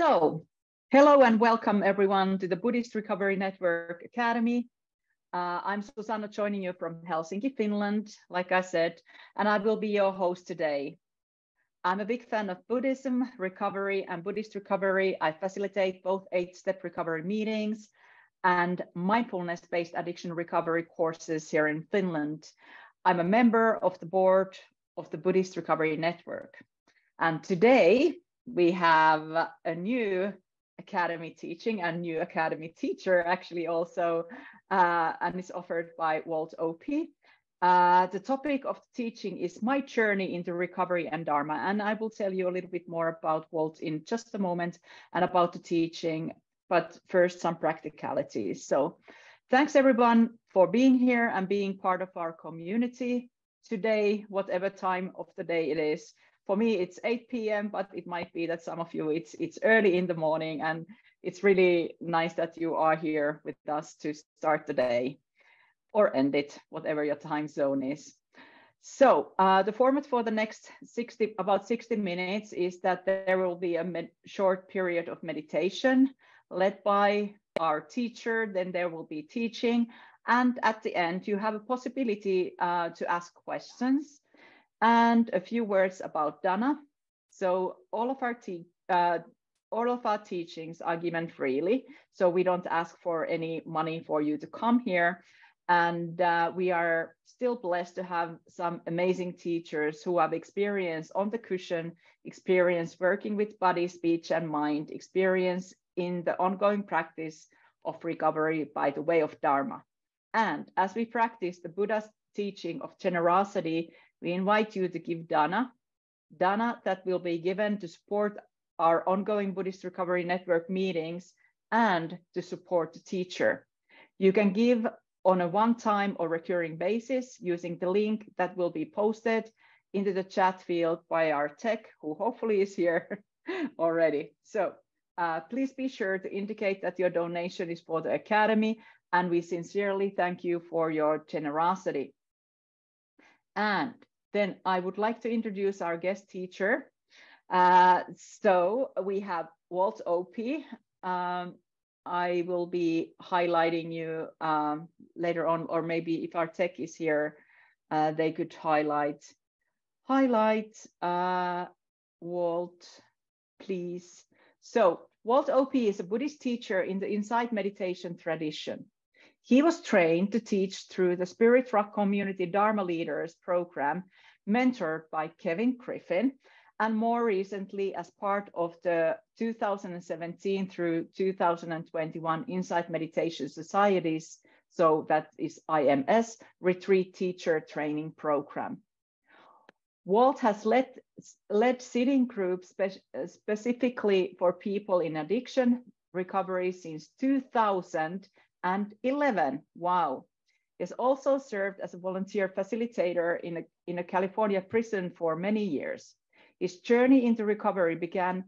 So, hello and welcome everyone to the Buddhist Recovery Network Academy. Uh, I'm Susanna joining you from Helsinki, Finland, like I said, and I will be your host today. I'm a big fan of Buddhism, recovery, and Buddhist recovery. I facilitate both eight step recovery meetings and mindfulness based addiction recovery courses here in Finland. I'm a member of the board of the Buddhist Recovery Network. And today we have a new academy teaching and new academy teacher actually also uh, and is offered by Walt Opie. Uh, the topic of the teaching is my journey into recovery and Dharma. And I will tell you a little bit more about Walt in just a moment and about the teaching, but first some practicalities. So thanks everyone for being here and being part of our community today, whatever time of the day it is for me it's 8 p.m but it might be that some of you it's it's early in the morning and it's really nice that you are here with us to start the day or end it whatever your time zone is. So uh, the format for the next 60 about 60 minutes is that there will be a short period of meditation led by our teacher then there will be teaching and at the end you have a possibility uh, to ask questions and a few words about Dana. So all of our te uh, all of our teachings are given freely. So we don't ask for any money for you to come here. And uh, we are still blessed to have some amazing teachers who have experience on the cushion, experience working with body, speech, and mind, experience in the ongoing practice of recovery by the way of Dharma. And as we practice the Buddha's teaching of generosity, we invite you to give Dana, Dana that will be given to support our ongoing Buddhist Recovery Network meetings and to support the teacher. You can give on a one-time or recurring basis using the link that will be posted into the chat field by our tech, who hopefully is here already. So uh, please be sure to indicate that your donation is for the Academy, and we sincerely thank you for your generosity. And then I would like to introduce our guest teacher. Uh, so we have Walt Opie. Um, I will be highlighting you um, later on, or maybe if our tech is here, uh, they could highlight highlight uh, Walt, please. So Walt Opie is a Buddhist teacher in the Insight meditation tradition. He was trained to teach through the Spirit Rock Community Dharma Leaders program, mentored by Kevin Griffin, and more recently as part of the 2017 through 2021 Insight Meditation Societies, so that is IMS, Retreat Teacher Training Program. Walt has led, led sitting groups spe specifically for people in addiction recovery since 2000 and 11. Wow. He's also served as a volunteer facilitator in a, in a California prison for many years. His journey into recovery began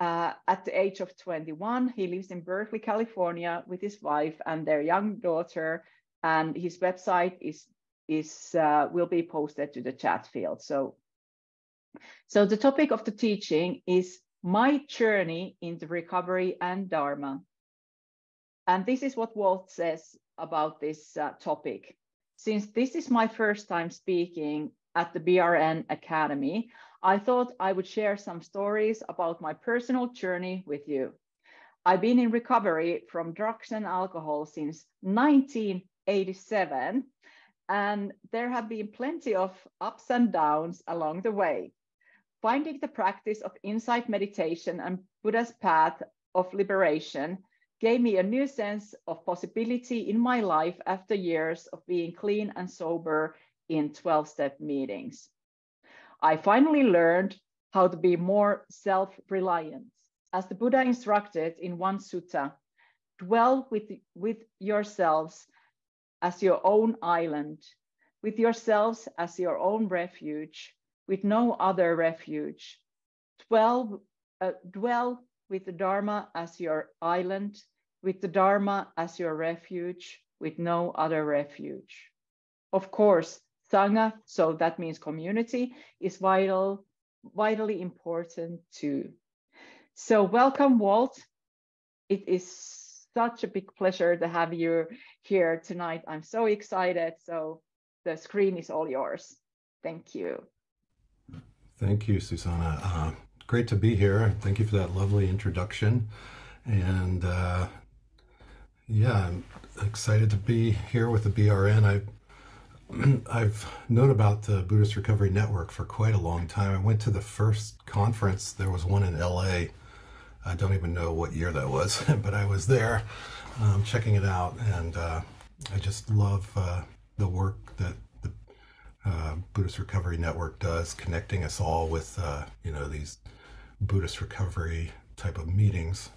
uh, at the age of 21. He lives in Berkeley, California with his wife and their young daughter. And his website is, is uh, will be posted to the chat field. So, so the topic of the teaching is my journey into recovery and Dharma. And this is what Walt says about this uh, topic. Since this is my first time speaking at the BRN Academy, I thought I would share some stories about my personal journey with you. I've been in recovery from drugs and alcohol since 1987, and there have been plenty of ups and downs along the way. Finding the practice of insight meditation and Buddha's path of liberation gave me a new sense of possibility in my life after years of being clean and sober in 12 step meetings. I finally learned how to be more self reliant. As the Buddha instructed in one sutta, dwell with, with yourselves as your own island, with yourselves as your own refuge, with no other refuge. Dwell, uh, dwell with the Dharma as your island, with the Dharma as your refuge, with no other refuge. Of course, Sangha, so that means community, is vital, vitally important too. So welcome, Walt. It is such a big pleasure to have you here tonight. I'm so excited. So the screen is all yours. Thank you. Thank you, Susanna. Uh, great to be here. Thank you for that lovely introduction. And uh, yeah, I'm excited to be here with the BRN. I I've known about the Buddhist Recovery Network for quite a long time. I went to the first conference. There was one in LA. I don't even know what year that was, but I was there um, checking it out, and uh, I just love uh, the work that the uh, Buddhist Recovery Network does, connecting us all with uh, you know these Buddhist recovery type of meetings,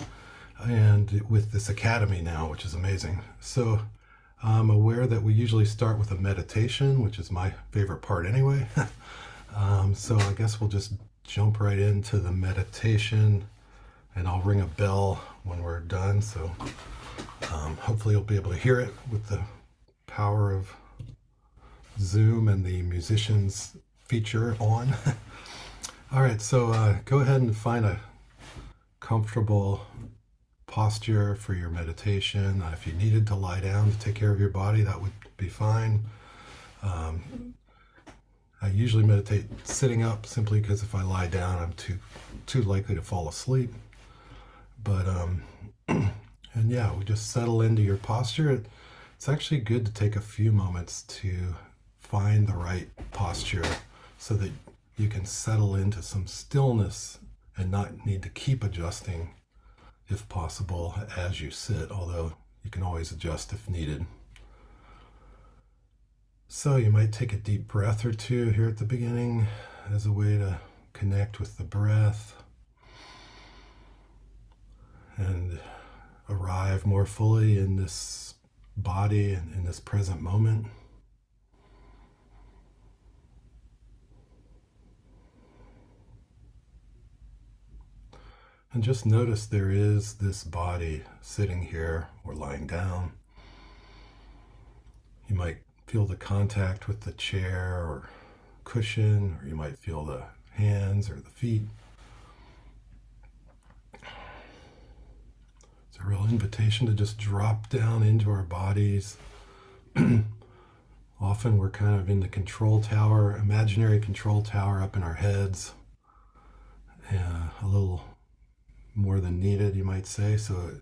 and with this academy now, which is amazing. So I'm aware that we usually start with a meditation, which is my favorite part anyway. um, so I guess we'll just jump right into the meditation and I'll ring a bell when we're done. So um, hopefully you'll be able to hear it with the power of Zoom and the musicians feature on. All right, so uh, go ahead and find a comfortable posture for your meditation. Uh, if you needed to lie down to take care of your body, that would be fine. Um, I usually meditate sitting up simply because if I lie down, I'm too too likely to fall asleep. But um, and yeah, we just settle into your posture. It's actually good to take a few moments to find the right posture so that you can settle into some stillness and not need to keep adjusting if possible, as you sit, although you can always adjust if needed. So you might take a deep breath or two here at the beginning as a way to connect with the breath and arrive more fully in this body and in this present moment. And just notice there is this body sitting here or lying down. You might feel the contact with the chair or cushion, or you might feel the hands or the feet. It's a real invitation to just drop down into our bodies. Often we're kind of in the control tower, imaginary control tower up in our heads. A little more than needed, you might say. So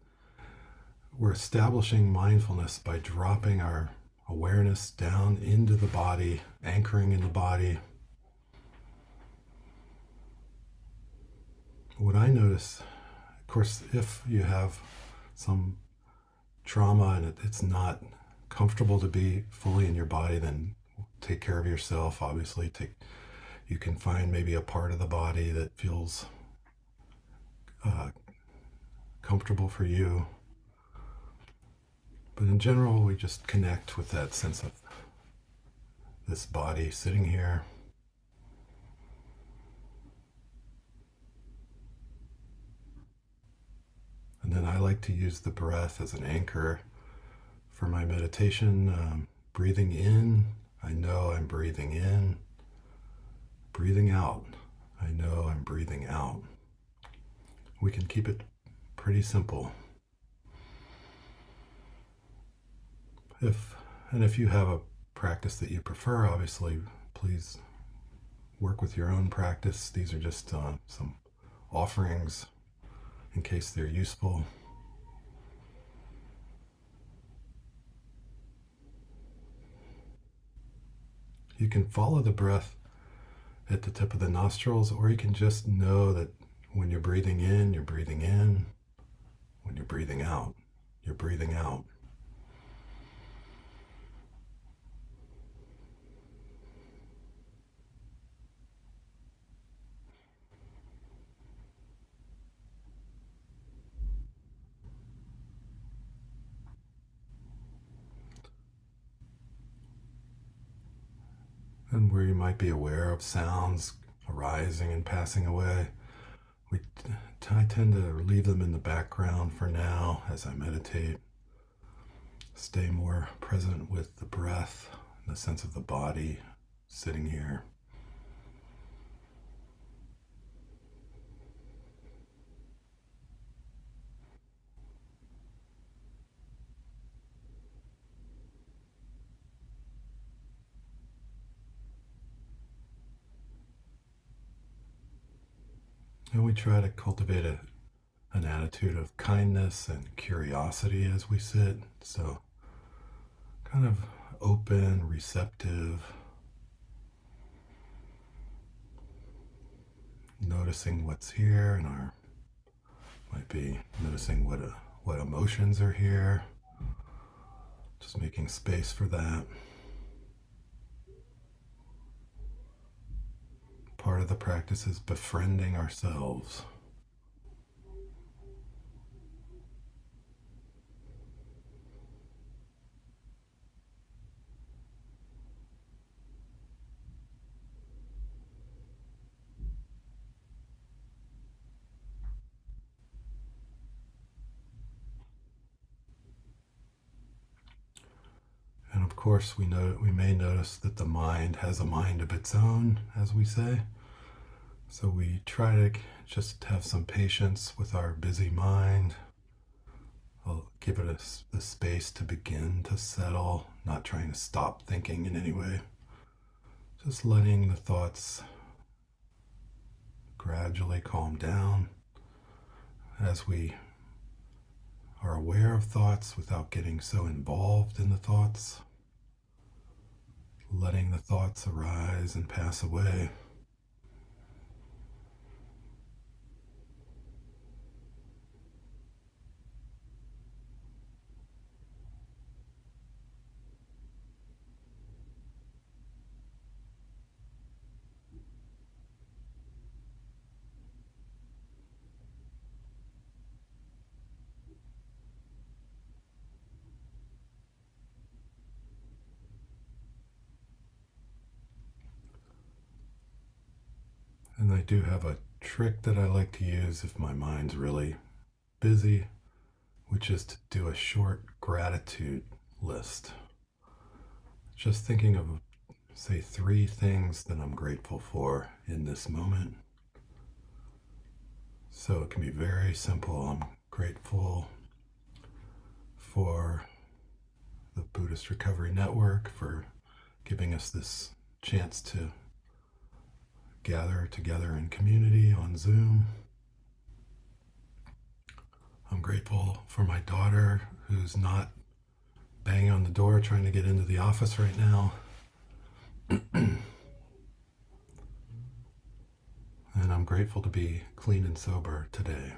we're establishing mindfulness by dropping our awareness down into the body, anchoring in the body. What I notice, of course, if you have some trauma and it, it's not comfortable to be fully in your body, then take care of yourself. Obviously, take you can find maybe a part of the body that feels uh, comfortable for you. But in general, we just connect with that sense of this body sitting here. And then I like to use the breath as an anchor for my meditation. Um, breathing in, I know I'm breathing in. Breathing out, I know I'm breathing out we can keep it pretty simple. If and if you have a practice that you prefer, obviously, please work with your own practice. These are just uh, some offerings in case they're useful. You can follow the breath at the tip of the nostrils, or you can just know that when you're breathing in, you're breathing in. When you're breathing out, you're breathing out. and where you might be aware of sounds arising and passing away we I tend to leave them in the background for now as I meditate. Stay more present with the breath, the sense of the body sitting here. And we try to cultivate a, an attitude of kindness and curiosity as we sit. So, kind of open, receptive, noticing what's here and our might be noticing what uh, what emotions are here. Just making space for that part of the practice is befriending ourselves course, we know we may notice that the mind has a mind of its own, as we say. So we try to just have some patience with our busy mind. I'll give it a, the space to begin to settle, not trying to stop thinking in any way. Just letting the thoughts gradually calm down as we are aware of thoughts without getting so involved in the thoughts letting the thoughts arise and pass away. And I do have a trick that I like to use if my mind's really busy, which is to do a short gratitude list. Just thinking of, say, three things that I'm grateful for in this moment. So it can be very simple. I'm grateful for the Buddhist Recovery Network for giving us this chance to gather together in community on Zoom. I'm grateful for my daughter who's not banging on the door trying to get into the office right now. and I'm grateful to be clean and sober today.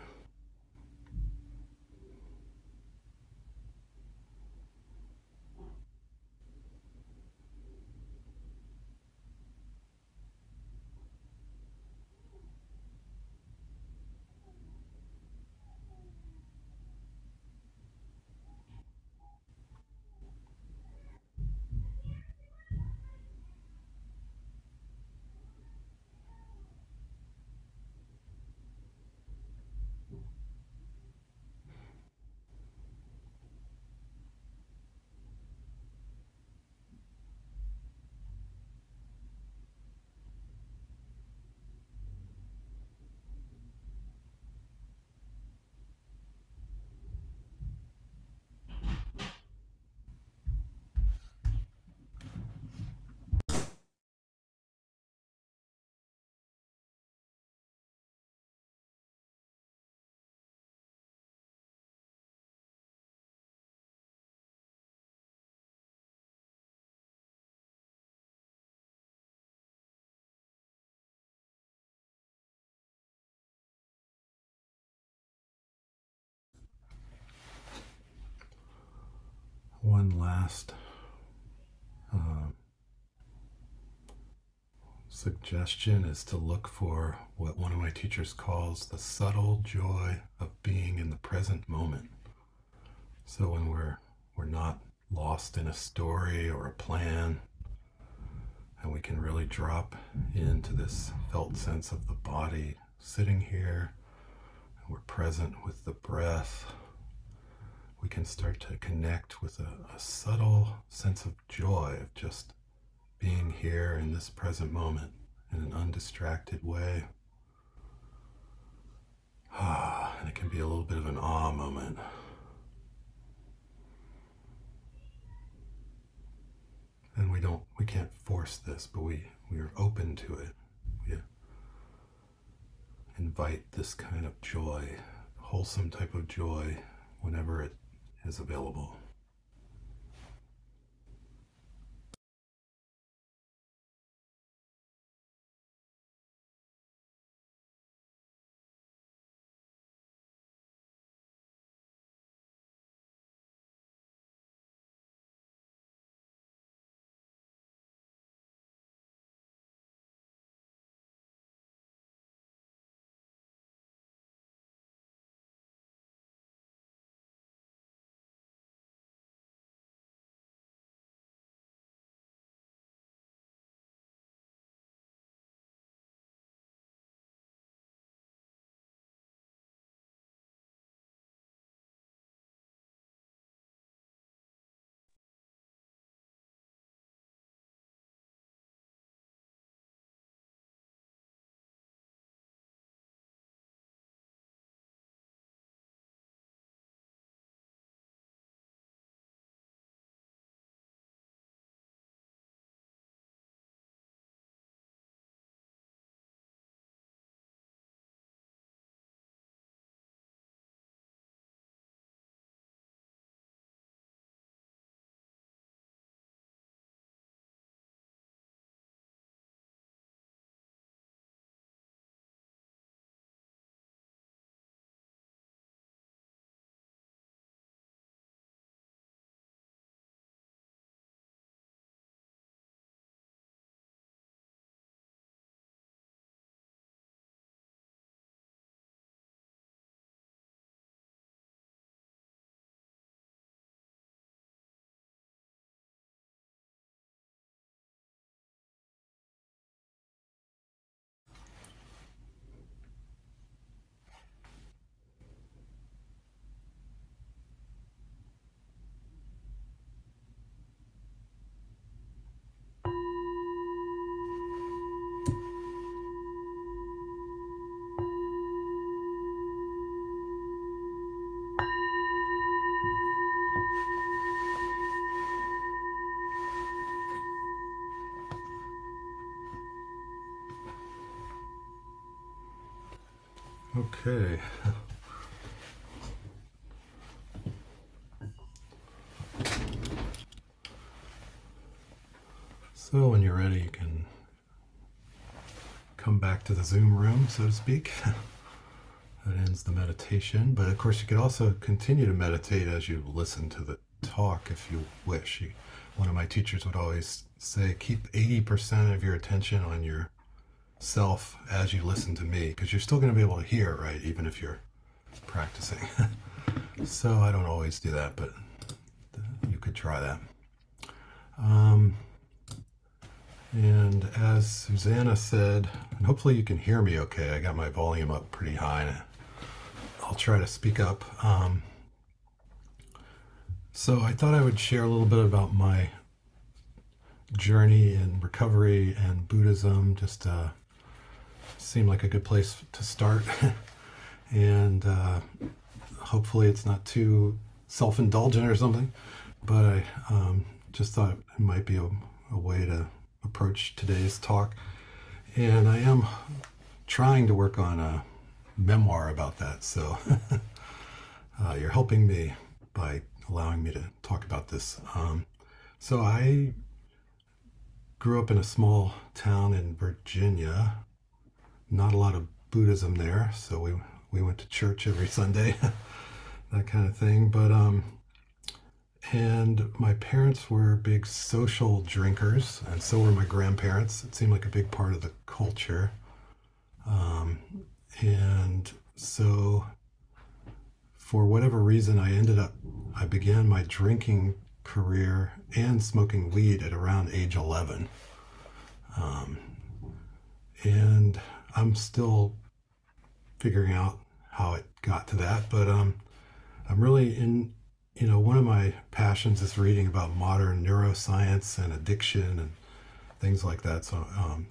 One last uh, suggestion is to look for what one of my teachers calls the subtle joy of being in the present moment. So when we're we're not lost in a story or a plan, and we can really drop into this felt sense of the body sitting here, and we're present with the breath we can start to connect with a, a subtle sense of joy of just being here in this present moment in an undistracted way. Ah, and it can be a little bit of an awe moment. And we don't, we can't force this, but we, we are open to it. We invite this kind of joy, wholesome type of joy, whenever it is available. Okay. So when you're ready, you can come back to the Zoom room, so to speak. that ends the meditation. But of course, you could also continue to meditate as you listen to the talk if you wish. You, one of my teachers would always say, keep 80% of your attention on your self as you listen to me because you're still going to be able to hear, right? Even if you're practicing. so I don't always do that, but you could try that. Um, and as Susanna said, and hopefully you can hear me okay, I got my volume up pretty high. And I'll try to speak up. Um, so I thought I would share a little bit about my journey in recovery and Buddhism, just uh, seemed like a good place to start. and uh, hopefully it's not too self-indulgent or something. But I um, just thought it might be a, a way to approach today's talk. And I am trying to work on a memoir about that. So uh, you're helping me by allowing me to talk about this. Um, so I grew up in a small town in Virginia not a lot of Buddhism there, so we we went to church every Sunday, that kind of thing. But um, and my parents were big social drinkers, and so were my grandparents. It seemed like a big part of the culture. Um, and so, for whatever reason, I ended up, I began my drinking career and smoking weed at around age 11. Um, and I'm still figuring out how it got to that, but um, I'm really in, you know, one of my passions is reading about modern neuroscience and addiction and things like that. So um,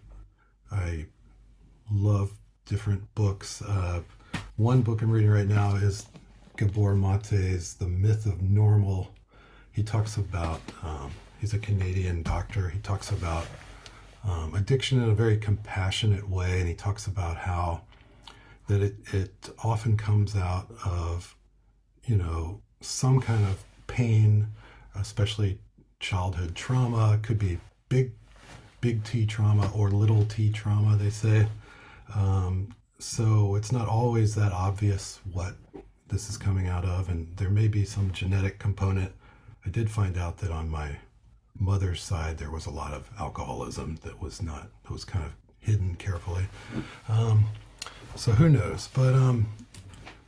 I love different books. Uh, one book I'm reading right now is Gabor Mate's The Myth of Normal. He talks about, um, he's a Canadian doctor. He talks about um, addiction in a very compassionate way, and he talks about how that it, it often comes out of, you know, some kind of pain, especially childhood trauma. Could be big, big T trauma or little t trauma, they say. Um, so it's not always that obvious what this is coming out of, and there may be some genetic component. I did find out that on my mother's side there was a lot of alcoholism that was not that was kind of hidden carefully. Um, so who knows? But um,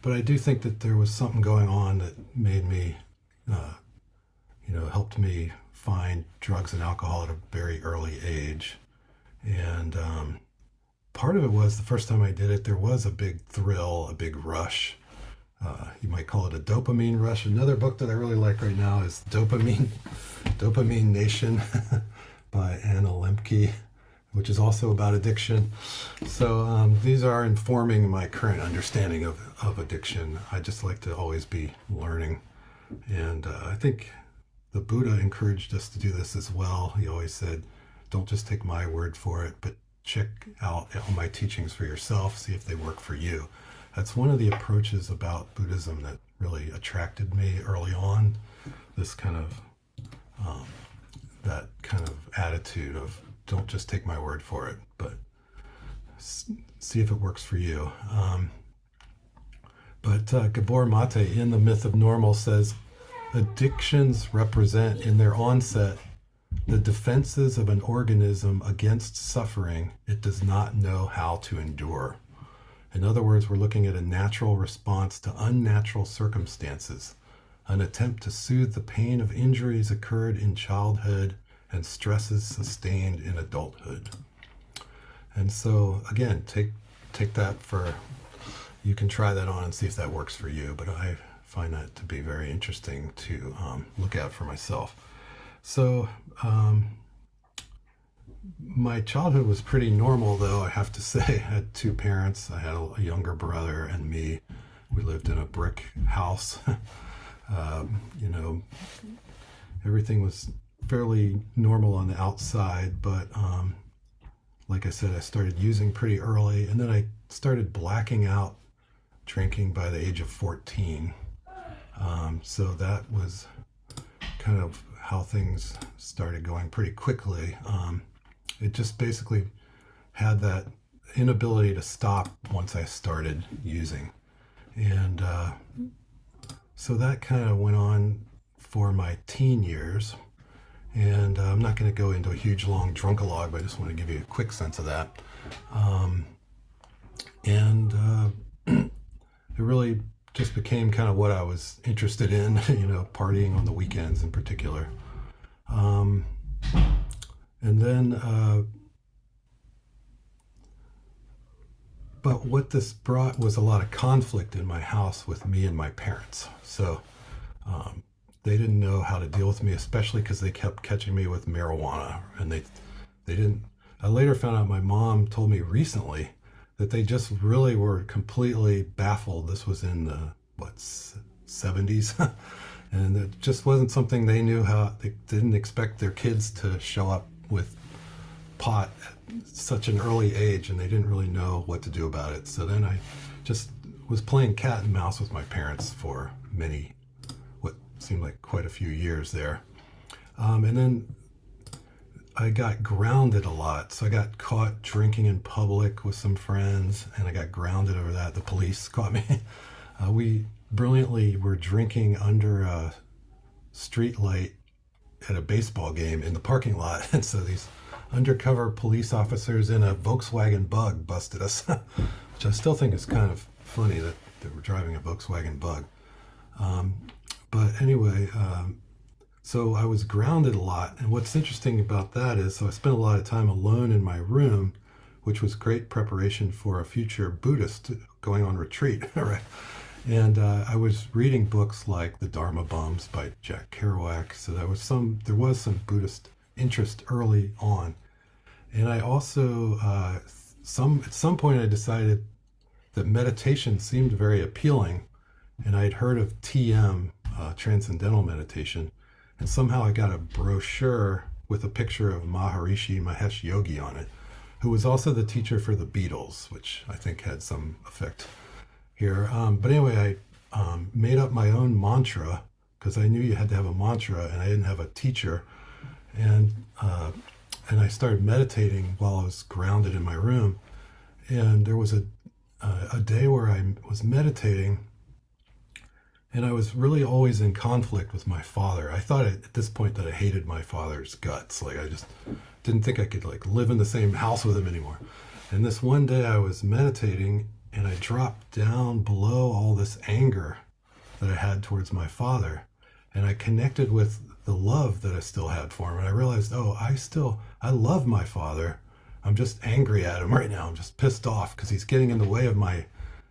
but I do think that there was something going on that made me, uh, you know, helped me find drugs and alcohol at a very early age, and um, part of it was the first time I did it, there was a big thrill, a big rush. Uh, you might call it a dopamine rush. Another book that I really like right now is Dopamine, Dopamine Nation by Anna Lembke, which is also about addiction. So um, these are informing my current understanding of, of addiction. I just like to always be learning. And uh, I think the Buddha encouraged us to do this as well. He always said, don't just take my word for it, but check out all my teachings for yourself, see if they work for you. That's one of the approaches about Buddhism that really attracted me early on. This kind of um, that kind of attitude of don't just take my word for it, but see if it works for you. Um, but uh, Gabor Mate in The Myth of Normal says addictions represent in their onset the defenses of an organism against suffering it does not know how to endure. In other words, we're looking at a natural response to unnatural circumstances, an attempt to soothe the pain of injuries occurred in childhood and stresses sustained in adulthood. And so, again, take take that for you can try that on and see if that works for you. But I find that to be very interesting to um, look at for myself. So, um, my childhood was pretty normal, though, I have to say. I had two parents, I had a younger brother and me. We lived in a brick house. um, you know, everything was fairly normal on the outside, but um, like I said, I started using pretty early, and then I started blacking out drinking by the age of 14. Um, so that was kind of how things started going pretty quickly. Um, it just basically had that inability to stop once I started using. And uh, so that kind of went on for my teen years. And uh, I'm not going to go into a huge long drunkalogue, but I just want to give you a quick sense of that. Um, and uh, it really just became kind of what I was interested in, you know, partying on the weekends in particular. Um, and then, uh, but what this brought was a lot of conflict in my house with me and my parents. So um, they didn't know how to deal with me, especially because they kept catching me with marijuana, and they they didn't. I later found out my mom told me recently that they just really were completely baffled. This was in the what 70s, and it just wasn't something they knew how. They didn't expect their kids to show up with pot at such an early age, and they didn't really know what to do about it. So then I just was playing cat and mouse with my parents for many, what seemed like quite a few years there. Um, and then I got grounded a lot. So I got caught drinking in public with some friends, and I got grounded over that. The police caught me. Uh, we brilliantly were drinking under a street light at a baseball game in the parking lot. And so these undercover police officers in a Volkswagen bug busted us, which I still think is kind of funny that they were driving a Volkswagen bug. Um, but anyway, um, so I was grounded a lot. And what's interesting about that is, so I spent a lot of time alone in my room, which was great preparation for a future Buddhist going on retreat. right? And uh, I was reading books like The Dharma Bums by Jack Kerouac. So there was some, there was some Buddhist interest early on. And I also, uh, some at some point, I decided that meditation seemed very appealing, and I had heard of TM, uh, Transcendental Meditation, and somehow I got a brochure with a picture of Maharishi Mahesh Yogi on it. who was also the teacher for the Beatles, which I think had some effect here. Um, but anyway, I um, made up my own mantra because I knew you had to have a mantra, and I didn't have a teacher. And uh, and I started meditating while I was grounded in my room. And there was a uh, a day where I was meditating, and I was really always in conflict with my father. I thought at this point that I hated my father's guts. Like I just didn't think I could like live in the same house with him anymore. And this one day I was meditating and I dropped down below all this anger that I had towards my father. And I connected with the love that I still had for him. And I realized, oh, I still, I love my father. I'm just angry at him right now. I'm just pissed off because he's getting in the way of my,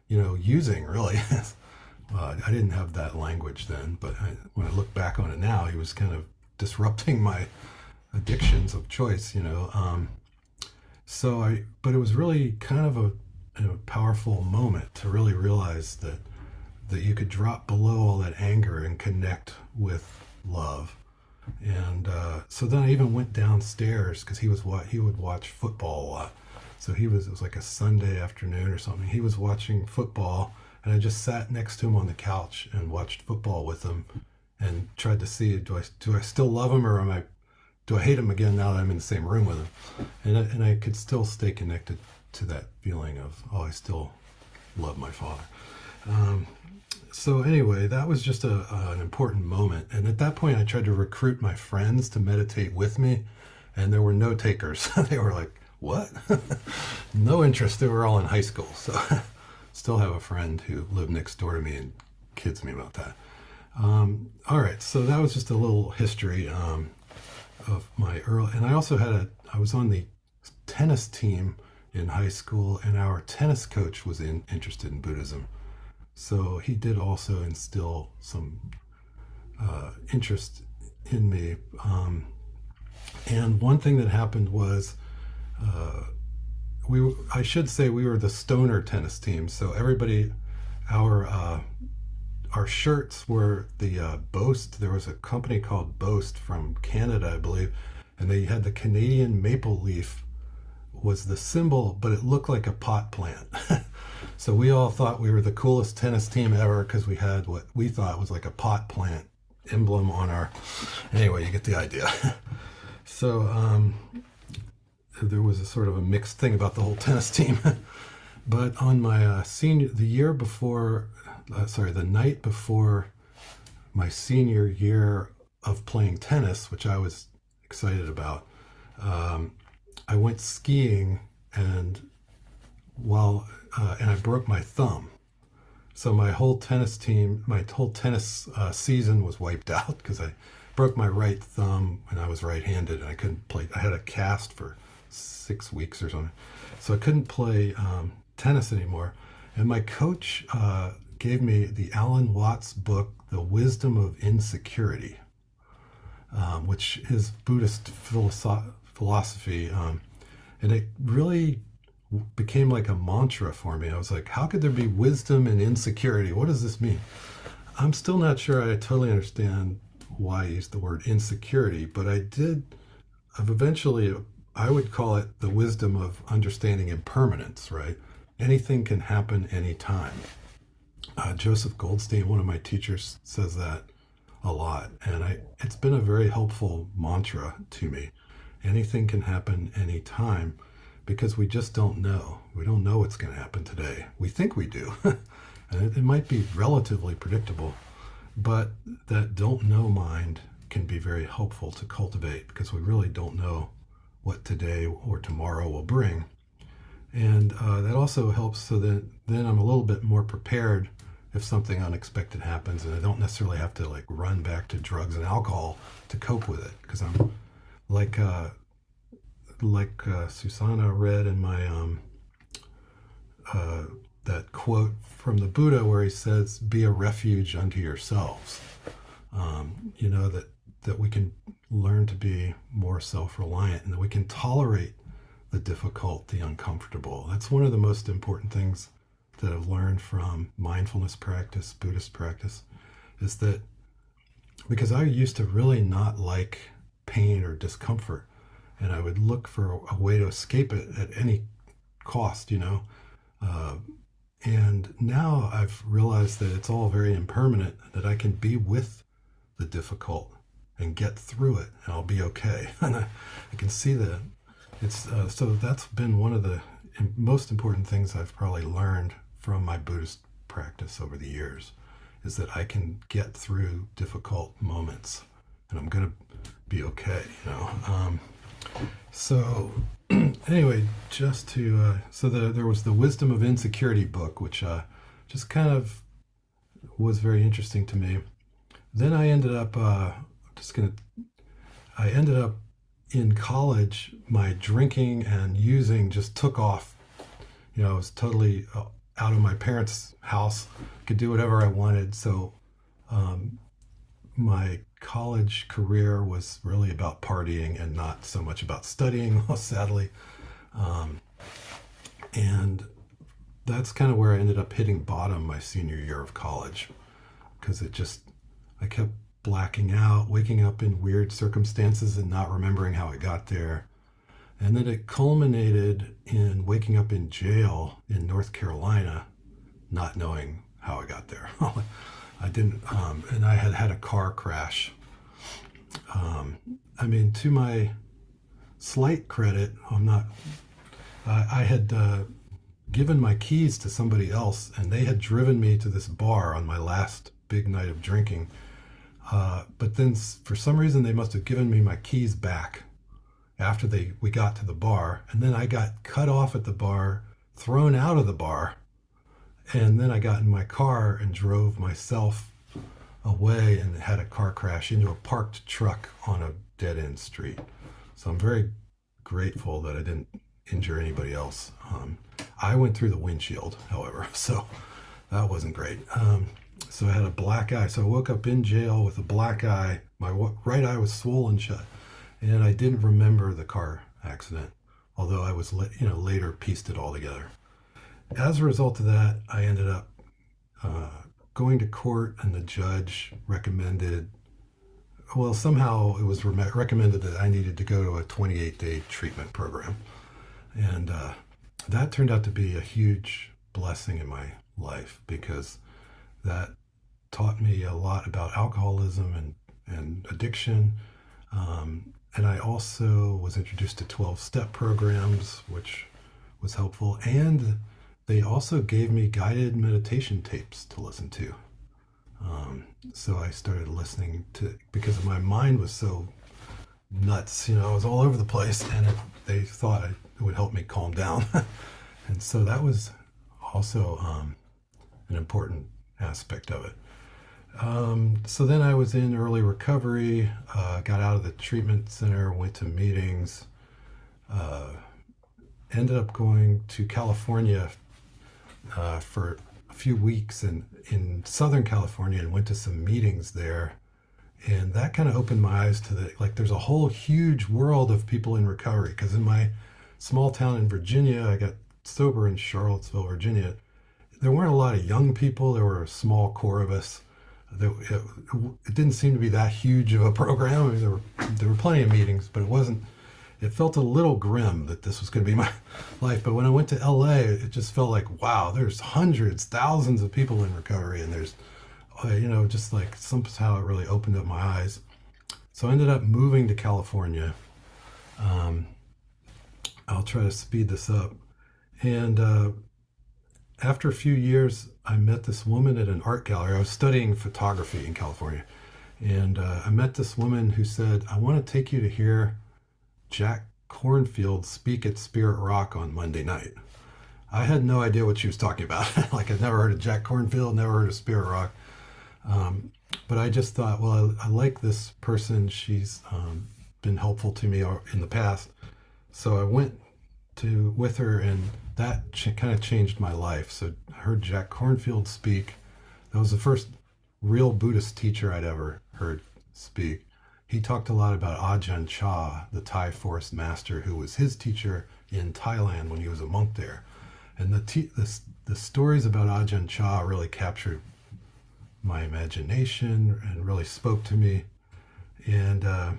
you know, using really. uh, I didn't have that language then, but I, when I look back on it now, he was kind of disrupting my addictions of choice, you know. Um, so I, but it was really kind of a, a powerful moment to really realize that that you could drop below all that anger and connect with love. And uh, so then I even went downstairs because he was what he would watch football a lot. So he was it was like a Sunday afternoon or something. He was watching football, and I just sat next to him on the couch and watched football with him, and tried to see do I do I still love him or am I do I hate him again now that I'm in the same room with him? And I, and I could still stay connected to that feeling of oh I still love my father. Um, so anyway, that was just a, uh, an important moment. And at that point, I tried to recruit my friends to meditate with me, and there were no takers. they were like, "What? no interest." They were all in high school, so still have a friend who lived next door to me and kids me about that. Um, all right, so that was just a little history um, of my early, and I also had a. I was on the tennis team in high school, and our tennis coach was in, interested in Buddhism. So he did also instill some uh, interest in me. Um, and one thing that happened was, uh, we I should say we were the stoner tennis team. So everybody, our uh, our shirts were the uh, Boast. There was a company called Boast from Canada, I believe, and they had the Canadian maple leaf was the symbol, but it looked like a pot plant. So we all thought we were the coolest tennis team ever because we had what we thought was like a pot plant emblem on our. Anyway, you get the idea. so um, there was a sort of a mixed thing about the whole tennis team. but on my uh, senior, the year before, uh, sorry, the night before my senior year of playing tennis, which I was excited about, um, I went skiing and while uh, and I broke my thumb. So my whole tennis team, my whole tennis uh, season was wiped out because I broke my right thumb when I was right-handed and I couldn't play. I had a cast for six weeks or something, so I couldn't play um, tennis anymore. And my coach uh, gave me the Alan Watts book, The Wisdom of Insecurity, um, which is Buddhist philosoph- philosophy, um, and it really became like a mantra for me. I was like, how could there be wisdom and insecurity? What does this mean? I'm still not sure I totally understand why I used the word insecurity, but I did I've eventually, I would call it the wisdom of understanding impermanence, right? Anything can happen anytime. Uh, Joseph Goldstein, one of my teachers, says that a lot, and I, it's been a very helpful mantra to me. Anything can happen anytime because we just don't know. We don't know what's going to happen today. We think we do. and it, it might be relatively predictable, but that don't know mind can be very helpful to cultivate because we really don't know what today or tomorrow will bring. And uh, that also helps so that then I'm a little bit more prepared if something unexpected happens and I don't necessarily have to like run back to drugs and alcohol to cope with it because I'm like uh, like uh, Susanna read in my um, uh, that quote from the Buddha where he says, "Be a refuge unto yourselves." Um, you know that that we can learn to be more self-reliant and that we can tolerate the difficult, the uncomfortable. That's one of the most important things that I've learned from mindfulness practice, Buddhist practice, is that because I used to really not like pain or discomfort and I would look for a, way to escape it at any cost, you know. Uh, and now I've realized that it's all very impermanent, that I can be with the difficult and get through it, and I'll be okay. and I, I can see that. It's uh, so that's been one of the most important things I've probably learned from my Buddhist practice over the years is that I can get through difficult moments and I'm going to be okay, you know. Um, so anyway, just to uh, so the, there was the Wisdom of Insecurity book, which uh, just kind of was very interesting to me. Then I ended up uh, just gonna. I ended up in college. My drinking and using just took off. You know, I was totally uh, out of my parents' house. Could do whatever I wanted. So um, my college career was really about partying and not so much about studying, sadly. Um, and that's kind of where I ended up hitting bottom my senior year of college because it just, I kept blacking out, waking up in weird circumstances and not remembering how I got there. And then it culminated in waking up in jail in North Carolina, not knowing how I got there. I didn't, um, and I had had a car crash. Um, I mean, to my slight credit, I'm not, I, I had uh, given my keys to somebody else, and they had driven me to this bar on my last big night of drinking. Uh, but then, for some reason, they must have given me my keys back after they we got to the bar, and then I got cut off at the bar, thrown out of the bar, and then I got in my car and drove myself away and had a car crash into a parked truck on a dead end street. So I'm very grateful that I didn't injure anybody else. Um, I went through the windshield, however, so that wasn't great. Um, so I had a black eye. So I woke up in jail with a black eye. My right eye was swollen shut, and I didn't remember the car accident, although I was, you know, later pieced it all together as a result of that, I ended up uh, going to court, and the judge recommended. Well, somehow it was re- recommended that I needed to go to a 28 day treatment program. And uh, that turned out to be a huge blessing in my life because that taught me a lot about alcoholism and, and addiction. Um, and I also was introduced to 12 step programs, which was helpful. And they also gave me guided meditation tapes to listen to. Um, so I started listening to because my mind was so nuts. You know, I was all over the place, and it, they thought it would help me calm down. and so that was also um, an important aspect of it. Um, so then I was in early recovery, uh, got out of the treatment center, went to meetings, uh, ended up going to California uh, for a few weeks in, in Southern California and went to some meetings there. And that kind of opened my eyes to the like, there's a whole huge world of people in recovery. Because in my small town in Virginia, I got sober in Charlottesville, Virginia. There weren't a lot of young people, there were a small core of us. It, didn't seem to be that huge of a program. I mean, there were there were plenty of meetings, but it wasn't it felt a little grim that this was going to be my life. But when I went to LA, it just felt like, wow, there's hundreds, thousands of people in recovery, and there's, uh, you know, just like somehow it really opened up my eyes. So I ended up moving to California. Um, I'll try to speed this up. And uh, after a few years, I met this woman at an art gallery. I was studying photography in California. And uh, I met this woman who said, I want to take you to here Jack Kornfield speak at Spirit Rock on Monday night. I had no idea what she was talking about. like I'd never heard of Jack Kornfield, never heard of Spirit Rock. Um, but I just thought, well, I, I like this person. She's um, been helpful to me in the past. So I went to with her, and that ch- kind of changed my life. So I heard Jack Kornfield speak. That was the first real Buddhist teacher I'd ever heard speak he talked a lot about Ajahn Chah, the Thai forest master who was his teacher in Thailand when he was a monk there. And the, te- the, the stories about Ajahn Chah really captured my imagination and really spoke to me. And uh,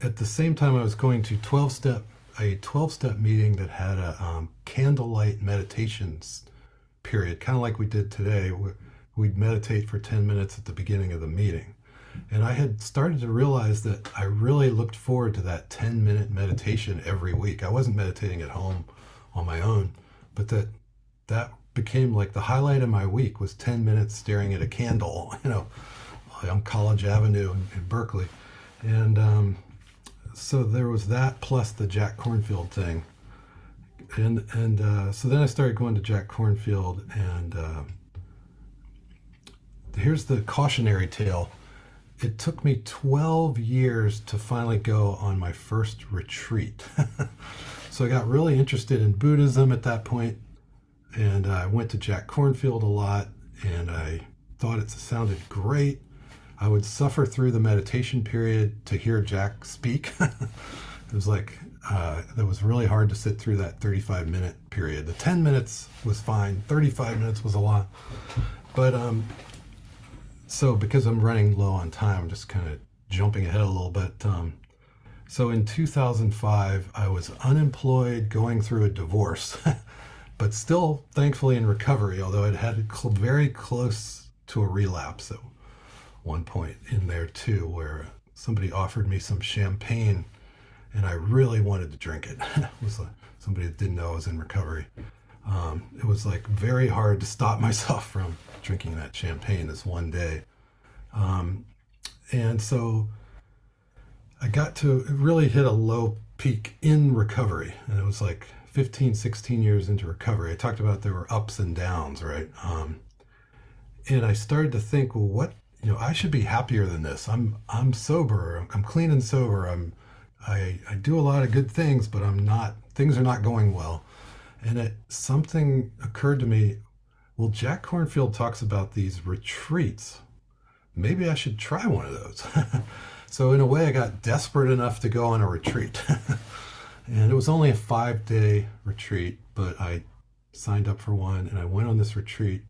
at the same time, I was going to 12 step a 12 step meeting that had a um, candlelight meditations period, kind of like we did today. We'd meditate for 10 minutes at the beginning of the meeting. And I had started to realize that I really looked forward to that 10 minute meditation every week. I wasn't meditating at home on my own, but that that became like the highlight of my week was 10 minutes staring at a candle, you know, on College Avenue in, in Berkeley. And um, so there was that plus the Jack Kornfield thing. And, and uh, so then I started going to Jack Kornfield and uh, here's the cautionary tale. It took me 12 years to finally go on my first retreat. so I got really interested in Buddhism at that point, and I went to Jack Kornfield a lot, and I thought it sounded great. I would suffer through the meditation period to hear Jack speak. it was like, uh, it was really hard to sit through that 35 minute period. The 10 minutes was fine, 35 minutes was a lot. But um, so because I'm running low on time, I'm just kind of jumping ahead a little bit. Um, so in 2005, I was unemployed, going through a divorce, but still thankfully in recovery, although it had cl- very close to a relapse at one point in there too, where somebody offered me some champagne and I really wanted to drink it. it was like somebody that didn't know I was in recovery. Um, it was like very hard to stop myself from drinking that champagne this one day. Um, and so I got to really hit a low peak in recovery. And it was like 15, 16 years into recovery. I talked about there were ups and downs, right? Um, and I started to think, well, what, you know, I should be happier than this. I'm, I'm sober. I'm clean and sober. I'm, I, I do a lot of good things, but I'm not, things are not going well. And it, something occurred to me well, Jack Kornfield talks about these retreats. Maybe I should try one of those. so, in a way, I got desperate enough to go on a retreat. and it was only a five day retreat, but I signed up for one and I went on this retreat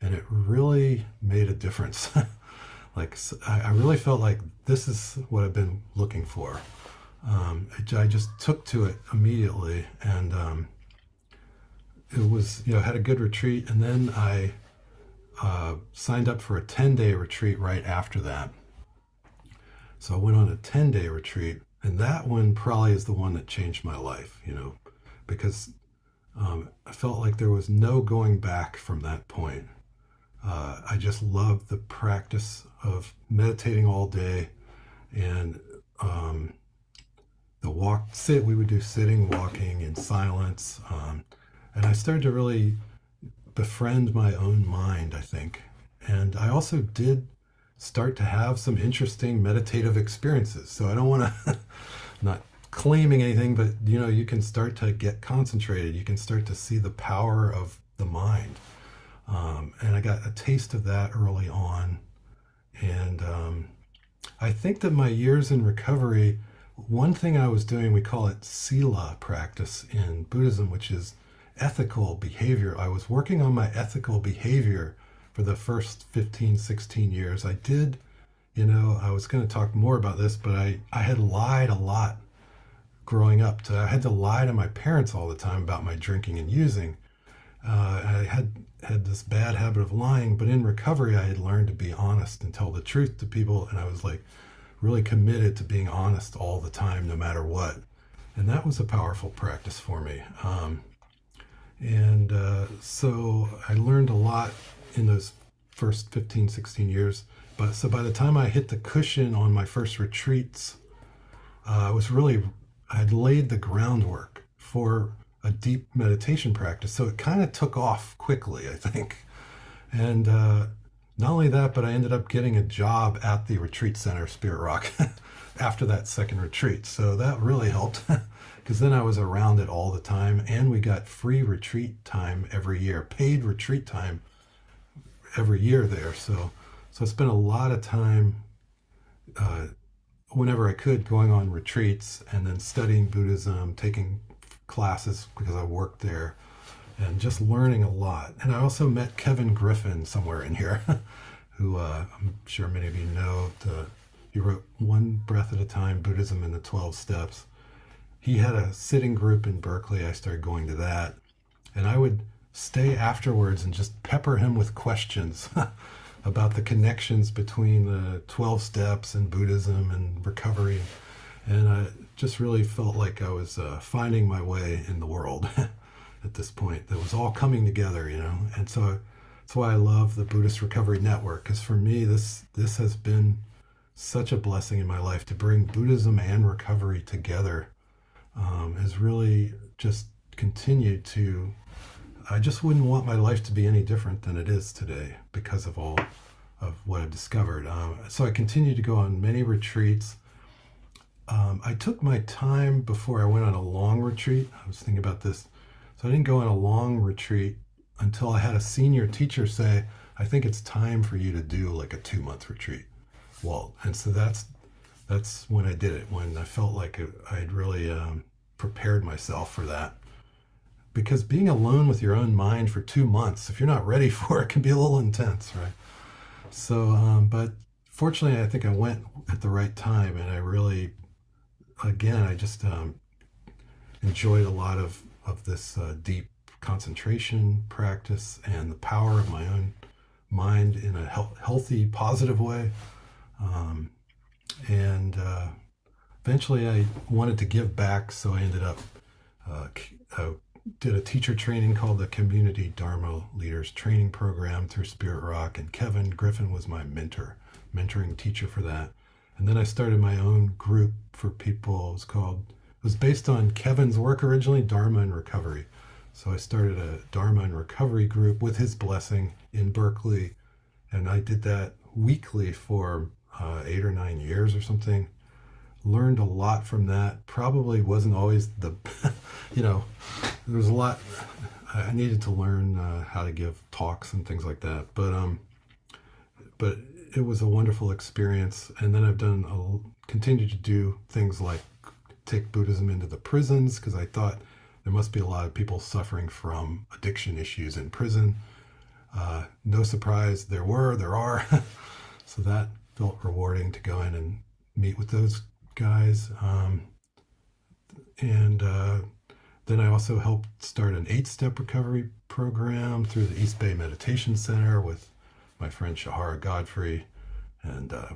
and it really made a difference. like, I really felt like this is what I've been looking for. Um, I just took to it immediately and um, it was you know had a good retreat, and then I uh, signed up for a ten day retreat right after that. So I went on a ten day retreat, and that one probably is the one that changed my life. You know, because um, I felt like there was no going back from that point. Uh, I just loved the practice of meditating all day and um, the walk, sit. We would do sitting, walking in silence. Um, and I started to really befriend my own mind, I think. And I also did start to have some interesting meditative experiences. So I don't want to, not claiming anything, but you know, you can start to get concentrated. You can start to see the power of the mind. Um, and I got a taste of that early on. And um, I think that my years in recovery, one thing I was doing, we call it Sila practice in Buddhism, which is ethical behavior. I was working on my ethical behavior for the first 15, 16 years. I did, you know, I was going to talk more about this, but I, I had lied a lot growing up. To, I had to lie to my parents all the time about my drinking and using. Uh, I had had this bad habit of lying, but in recovery, I had learned to be honest and tell the truth to people. And I was like really committed to being honest all the time, no matter what. And that was a powerful practice for me. Um, and uh, so I learned a lot in those first 15, 16 years. But so by the time I hit the cushion on my first retreats, uh, I was really, I had laid the groundwork for a deep meditation practice. So it kind of took off quickly, I think. And uh, not only that, but I ended up getting a job at the retreat center, Spirit Rock, after that second retreat. So that really helped. because then I was around it all the time, and we got free retreat time every year, paid retreat time every year there. So, so I spent a lot of time, uh, whenever I could, going on retreats and then studying Buddhism, taking classes because I worked there, and just learning a lot. And I also met Kevin Griffin somewhere in here, who uh, I'm sure many of you know. The, He wrote One Breath at a Time Buddhism in the 12 Steps. He had a sitting group in Berkeley. I started going to that. And I would stay afterwards and just pepper him with questions about the connections between the 12 steps and Buddhism and recovery. And I just really felt like I was uh, finding my way in the world at this point. That was all coming together, you know. And so that's why I love the Buddhist Recovery Network, because for me, this this has been such a blessing in my life to bring Buddhism and recovery together. Um, has really just continued to I just wouldn't want my life to be any different than it is today because of all of what I've discovered. Um, so I continued to go on many retreats. Um, I took my time before I went on a long retreat. I was thinking about this. So I didn't go on a long retreat until I had a senior teacher say, I think it's time for you to do like a two month retreat, Walt. And so that's that's when I did it, when I felt like I had really um, prepared myself for that because being alone with your own mind for two months, if you're not ready for it, can be a little intense, right? So, um, but fortunately, I think I went at the right time, and I really, again, I just um, enjoyed a lot of of this uh, deep concentration practice and the power of my own mind in a he- healthy, positive way. Um, and uh, eventually, I wanted to give back, so I ended up uh, uh did a teacher training called the Community Dharma Leaders Training Program through Spirit Rock, and Kevin Griffin was my mentor, mentoring teacher for that. And then I started my own group for people. It was called, it was based on Kevin's work originally, Dharma and Recovery. So I started a Dharma and Recovery group with his blessing in Berkeley. And I did that weekly for uh, eight or nine years or something learned a lot from that. Probably wasn't always the, you know, there was a lot. I needed to learn uh, how to give talks and things like that. But um, but it was a wonderful experience. And then I've done a, continued to do things like take Buddhism into the prisons because I thought there must be a lot of people suffering from addiction issues in prison. Uh, no surprise, there were, there are. so that felt rewarding to go in and meet with those guys. Um, and uh, then I also helped start an eight step recovery program through the East Bay Meditation Center with my friend Shahara Godfrey and uh,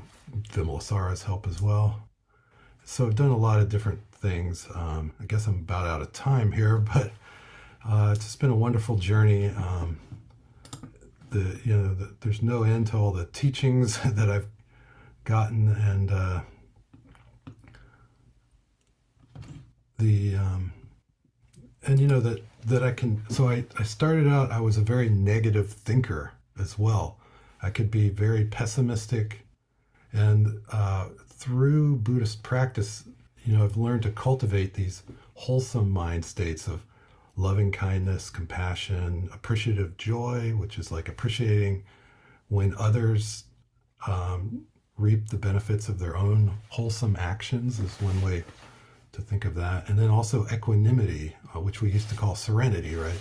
Vimalasara's help as well. So I've done a lot of different things. Um, I guess I'm about out of time here, but uh, it's just been a wonderful journey. Um, the you know the, there's no end to all the teachings that I've gotten, and uh, the um, and you know that that I can. So I I started out. I was a very negative thinker as well. I could be very pessimistic, and uh, through Buddhist practice, you know, I've learned to cultivate these wholesome mind states of loving kindness, compassion, appreciative joy, which is like appreciating when others um, reap the benefits of their own wholesome actions is one way to think of that. And then also equanimity, uh, which we used to call serenity, right?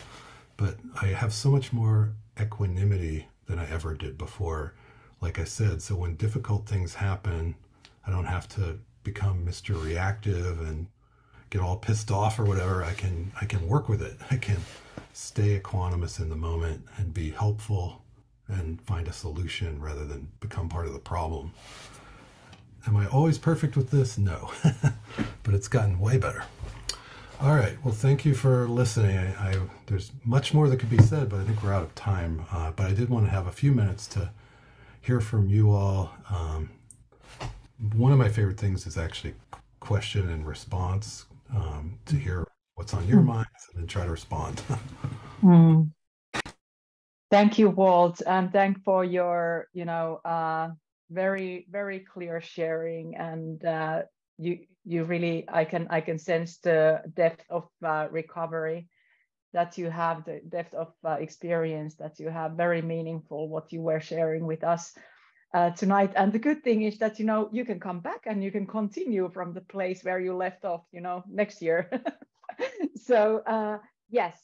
But I have so much more equanimity than I ever did before. Like I said, so when difficult things happen, I don't have to become Mr. Reactive and get all pissed off or whatever. I can I can work with it. I can stay equanimous in the moment and be helpful and find a solution rather than become part of the problem. Am I always perfect with this? No, but it's gotten way better. All right. Well, thank you for listening. I, I, there's much more that could be said, but I think we're out of time. Uh, but I did want to have a few minutes to hear from you all. Um, one of my favorite things is actually question and response um, to hear what's on your hmm. mind and then try to respond. mm. Thank you, Walt, and thank for your, you know, uh, very very clear sharing and uh, you you really i can i can sense the depth of uh, recovery that you have the depth of uh, experience that you have very meaningful what you were sharing with us uh, tonight. And the good thing is that you know you can come back and you can continue from the place where you left off you know next year. So uh, yes.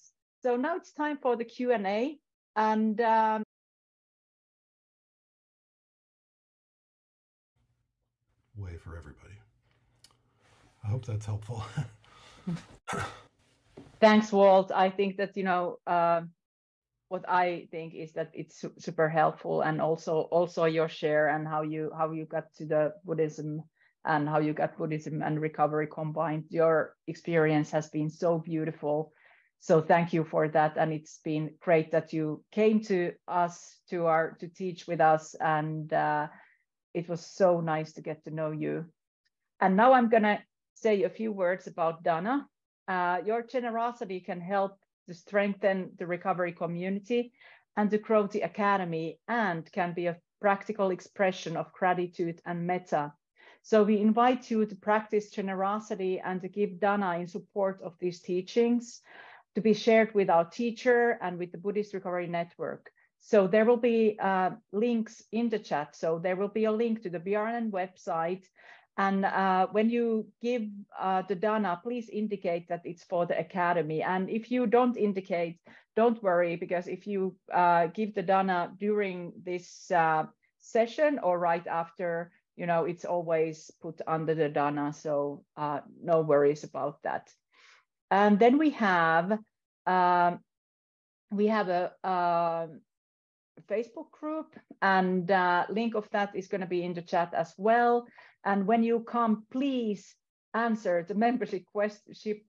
So now it's time for the q&a and um, way for everybody. I hope that's helpful. Thanks, Walt. I think that you know uh, what I think is that it's su super helpful, and also also your share and how you how you got to the Buddhism and how you got Buddhism and recovery combined. Your experience has been so beautiful. So thank you for that, and it's been great that you came to us to our to teach with us, and uh, it was so nice to get to know you. And now I'm gonna say a few words about Dana. Uh, your generosity can help to strengthen the recovery community and to grow the academy and can be a practical expression of gratitude and metta. So we invite you to practice generosity and to give Dana in support of these teachings to be shared with our teacher and with the Buddhist Recovery Network. So there will be uh, links in the chat. So there will be a link to the BRN website and uh, when you give uh, the Dana, please indicate that it's for the Academy. And if you don't indicate, don't worry, because if you uh, give the Dana during this uh, session or right after, you know, it's always put under the Dana. So uh, no worries about that. And then we have, um, we have a, um, Facebook group and uh, link of that is going to be in the chat as well. And when you come, please answer the membership quest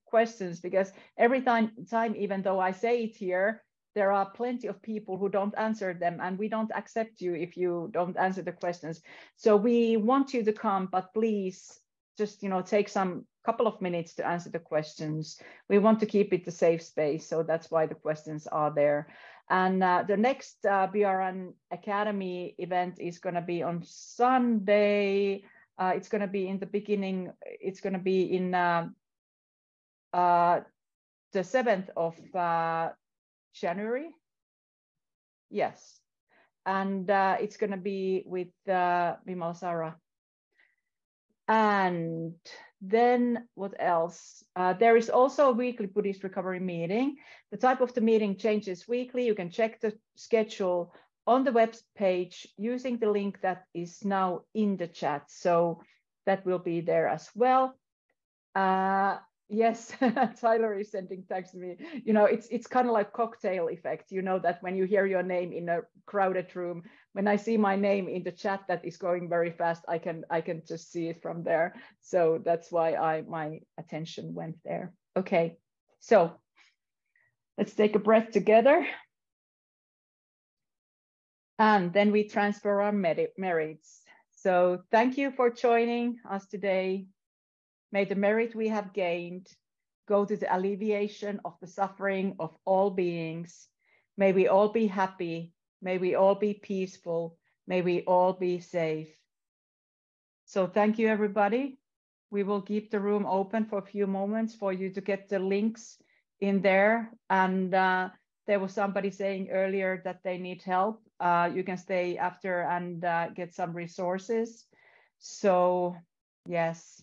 questions because every time, time, even though I say it here, there are plenty of people who don't answer them and we don't accept you if you don't answer the questions. So we want you to come, but please just you know take some couple of minutes to answer the questions. We want to keep it a safe space, so that's why the questions are there. And uh, the next uh, BRN Academy event is going to be on Sunday. Uh, it's going to be in the beginning. It's going to be in uh, uh, the 7th of uh, January. Yes. And it's going to be with uh, Vimal And then what else? Uh, there is also a weekly Buddhist recovery meeting. The type of the meeting changes weekly. You can check the schedule on the web page using the link that is now in the chat. So that will be there as well. Uh, Yes, Tyler is sending text to me. You know, it's it's kind of like cocktail effect. You know that when you hear your name in a crowded room, when I see my name in the chat that is going very fast, I can I can just see it from there. So that's why I my attention went there. Okay, so let's take a breath together. And then we transfer our merits. So thank you for joining us today. May the merit we have gained go to the alleviation of the suffering of all beings. May we all be happy. May we all be peaceful. May we all be safe. So thank you, everybody. We will keep the room open for a few moments for you to get the links in there. And uh, there was somebody saying earlier that they need help. Uh, you can stay after and uh, get some resources. So yes,